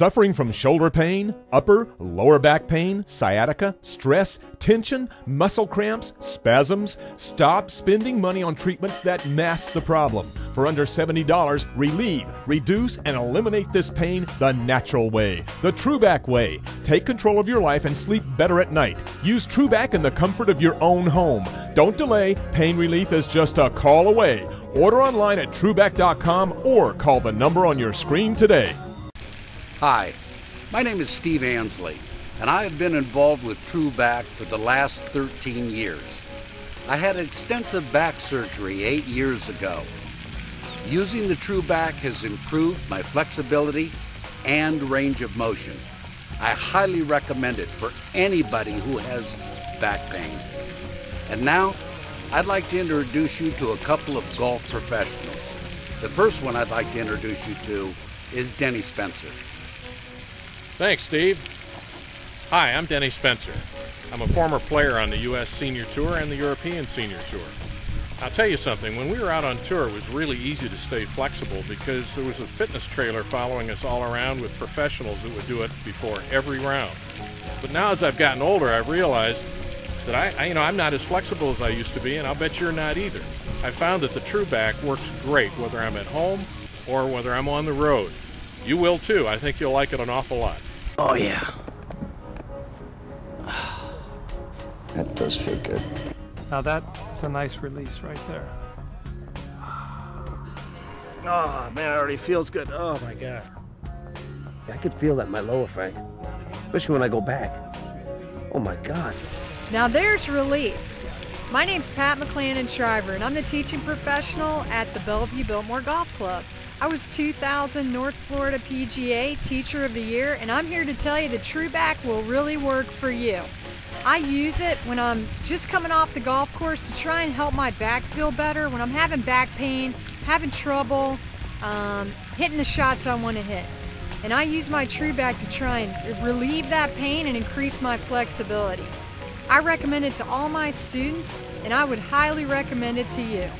Suffering from shoulder pain, upper, lower back pain, sciatica, stress, tension, muscle cramps, spasms? Stop spending money on treatments that mask the problem. For under $70, relieve, reduce, and eliminate this pain the natural way, the Trueback way. Take control of your life and sleep better at night. Use Trueback in the comfort of your own home. Don't delay, pain relief is just a call away. Order online at Trueback.com or call the number on your screen today. Hi, my name is Steve Ansley, and I have been involved with TrueBack for the last 13 years. I had extensive back surgery eight years ago. Using the TrueBack has improved my flexibility and range of motion. I highly recommend it for anybody who has back pain. And now, I'd like to introduce you to a couple of golf professionals. The first one I'd like to introduce you to is Denny Spencer. Thanks, Steve. Hi, I'm Denny Spencer. I'm a former player on the U.S. Senior Tour and the European Senior Tour. I'll tell you something, when we were out on tour, it was really easy to stay flexible because there was a fitness trailer following us all around with professionals that would do it before every round. But now as I've gotten older, I've realized that I, I, you know, I'm not as flexible as I used to be, and I'll bet you're not either. I found that the TrueBack works great whether I'm at home or whether I'm on the road. You will too. I think you'll like it an awful lot. Oh, yeah. That does feel good. Now that's a nice release right there. Oh man, it already feels good. Oh my god. I could feel that in my lower, Frank. Especially when I go back. Oh my god. Now there's relief. My name's Pat McClanahan Shriver, and I'm the teaching professional at the Belleview Biltmore Golf Club. I was 2000 North Florida PGA Teacher of the Year, and I'm here to tell you the TrueBack will really work for you. I use it when I'm just coming off the golf course to try and help my back feel better when I'm having back pain, having trouble um, hitting the shots I want to hit. And I use my TrueBack to try and relieve that pain and increase my flexibility. I recommend it to all my students, and I would highly recommend it to you.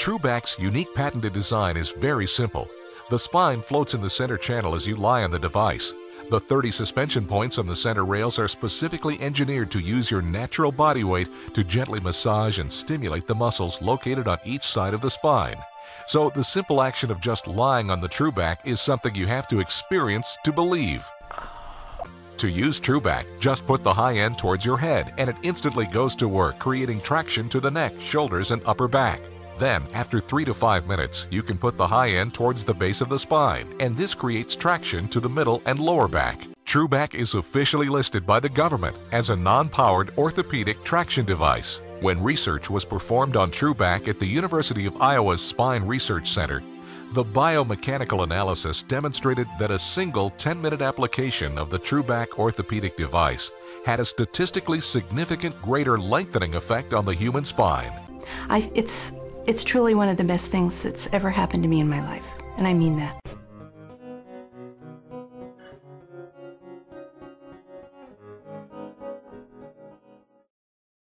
TrueBack's unique patented design is very simple. The spine floats in the center channel as you lie on the device. The 30 suspension points on the center rails are specifically engineered to use your natural body weight to gently massage and stimulate the muscles located on each side of the spine. So the simple action of just lying on the TrueBack is something you have to experience to believe. To use TrueBack, just put the high end towards your head and it instantly goes to work creating traction to the neck, shoulders, and upper back. Then, after 3 to 5 minutes, you can put the high end towards the base of the spine, and this creates traction to the middle and lower back. TrueBack is officially listed by the government as a non powered orthopedic traction device. When research was performed on TrueBack at the University of Iowa's Spine Research Center, the biomechanical analysis demonstrated that a single 10 minute application of the TrueBack orthopedic device had a statistically significant greater lengthening effect on the human spine. I, it's, it's truly one of the best things that's ever happened to me in my life, and I mean that.